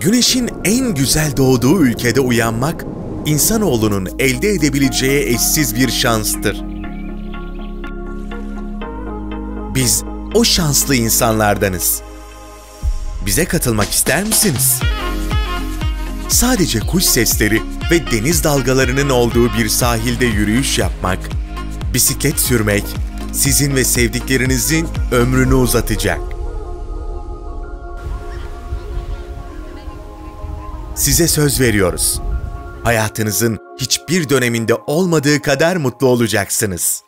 Güneşin en güzel doğduğu ülkede uyanmak, insanoğlunun elde edebileceği eşsiz bir şanstır. Biz o şanslı insanlardanız. Bize katılmak ister misiniz? Sadece kuş sesleri ve deniz dalgalarının olduğu bir sahilde yürüyüş yapmak, bisiklet sürmek sizin ve sevdiklerinizin ömrünü uzatacak. Size söz veriyoruz. Hayatınızın hiçbir döneminde olmadığı kadar mutlu olacaksınız.